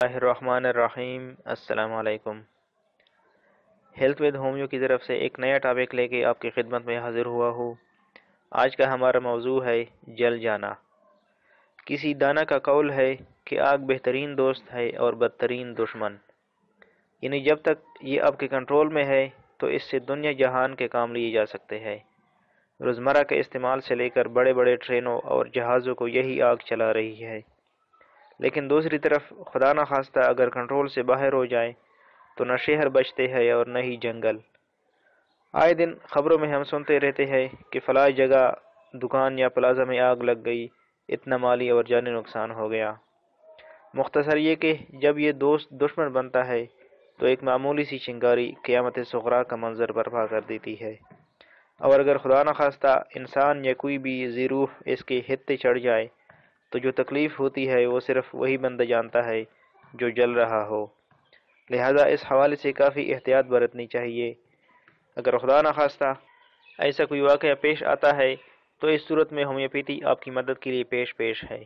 اللہ الرحمن الرحیم۔ السلام علیکم۔ ہیلتھ ود ہومیو کی طرف سے ایک نیا ٹاپک لے کے آپ کی خدمت میں حاضر ہوا ہوں۔ آج کا ہمارا موضوع ہے جل جانا۔ کسی دانا کا قول ہے کہ آگ بہترین دوست ہے اور بدترین دشمن۔ یعنی جب تک یہ آپ کے کنٹرول میں ہے، تو اس سے دنیا جہان کے کام لیے جا سکتے ہیں۔ روزمرہ کے استعمال سے لے کر بڑے بڑے ٹرینوں اور جہازوں کو یہی آگ چلا رہی ہے۔ لیکن دوسری طرف خدا نہ خواستہ اگر کنٹرول سے باہر ہو جائے تو نہ شہر بچتے ہیں اور نہ ہی جنگل۔ آئے دن خبروں میں ہم سنتے رہتے ہیں کہ فلاح جگہ دکان یا پلازہ میں آگ لگ گئی، اتنا مالی اور جانی نقصان ہو گیا۔ مختصر یہ کہ جب یہ دوست دشمن بنتا ہے تو ایک معمولی سی چنگاری قیامت سغرا کا منظر برپا کر دیتی ہے۔ اور اگر خدا نہ خواستہ انسان یا کوئی بھی زیروح اس کے حتے چڑھ جائے تو جو تکلیف ہوتی ہے وہ صرف وہی بندہ جانتا ہے جو جل رہا ہو۔ لہذا اس حوالے سے کافی احتیاط برتنی چاہیے۔ اگر خدا نخواستہ ایسا کوئی واقعہ پیش آتا ہے تو اس صورت میں ہومیوپیتھی آپ کی مدد کے لیے پیش پیش ہے۔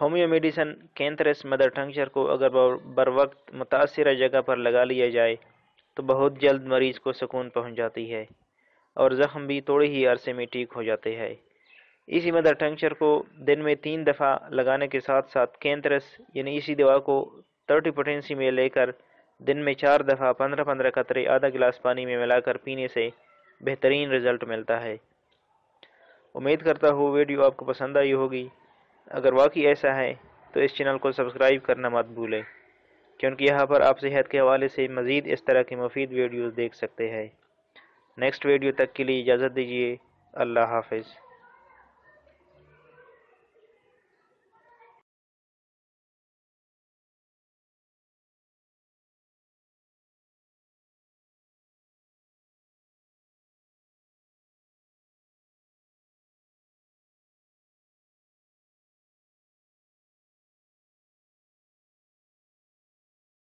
Homeo medicine cantharis mother tincture کو اگر بر وقت متاثرہ جگہ پر لگا لیا جائے تو بہت جلد مریض کو سکون پہنچ جاتی ہے اور زخم بھی تھوڑے ہی عرصے میں ٹھیک ہو جاتے ہیں۔ اسی مدر ٹنکچر کو دن میں تین دفعہ لگانے کے ساتھ ساتھ کینترس یعنی اسی دوا کو ترٹی پوٹینسی میں لے کر دن میں چار دفعہ پندرہ پندرہ قطرے آدھا گلاس پانی میں ملا کر پینے سے بہترین رزلٹ ملتا ہے۔ امید کرتا ہوں ویڈیو آپ کو پسند آئی ہوگی۔ اگر واقعی ایسا ہے، تو اس چینل کو سبسکرائب کرنا مت بھولیں، کیونکہ یہاں پر آپ صحت کے حوالے سے مزید اس طرح کی مفید ویڈیوز دیکھ سکتے ہیں۔ نیکسٹ ویڈیو تک کے لیے اجازت دیجیے اللہ حافظ۔